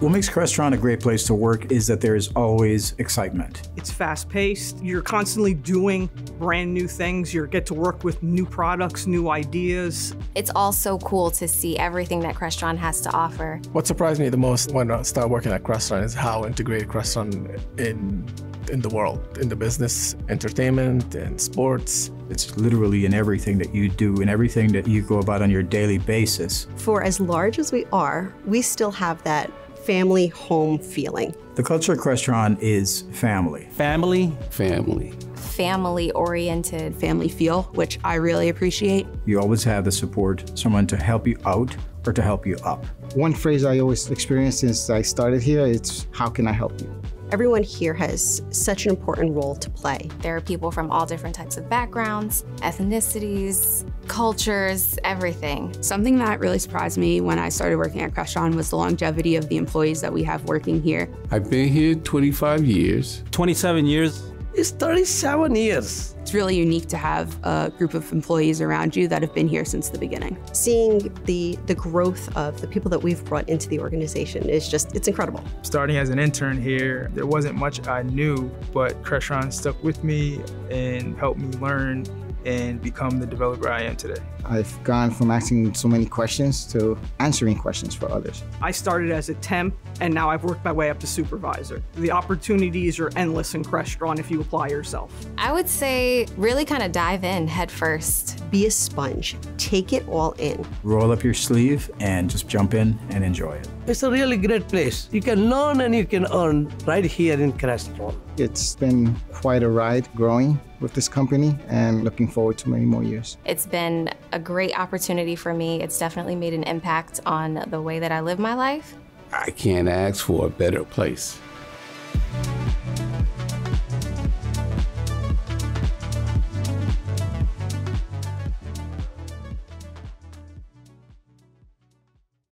What makes Crestron a great place to work is that there is always excitement. It's fast paced. You're constantly doing brand new things. You get to work with new products, new ideas. It's also cool to see everything that Crestron has to offer. What surprised me the most when I started working at Crestron is how integrated Crestron in in the world, in the business, entertainment, and sports. It's literally in everything that you do and everything that you go about on your daily basis. For as large as we are, we still have that family home feeling. The culture at Crestron is family. Family. Family. Family oriented. Family feel, which I really appreciate. You always have the support, someone to help you out or to help you up. One phrase I always experience since I started here, it's how can I help you? Everyone here has such an important role to play. There are people from all different types of backgrounds, ethnicities, cultures, everything. Something that really surprised me when I started working at Crestron was the longevity of the employees that we have working here. I've been here 25 years. 27 years. It's 37 years. It's really unique to have a group of employees around you that have been here since the beginning. Seeing the the growth of the people that we've brought into the organization is just it's incredible. Starting as an intern here, there wasn't much I knew, but Crestron stuck with me and helped me learn and become the developer I am today. I've gone from asking so many questions to answering questions for others. I started as a temp and now I've worked my way up to supervisor. The opportunities are endless in Crestron if you apply yourself. I would say really kind of dive in head first. Be a sponge. Take it all in. Roll up your sleeve and just jump in and enjoy it. It's a really great place. You can learn and you can earn right here in Crestron. It's been quite a ride growing with this company and looking forward to many more years. It's been a great opportunity for me. It's definitely made an impact on the way that I live my life. I can't ask for a better place.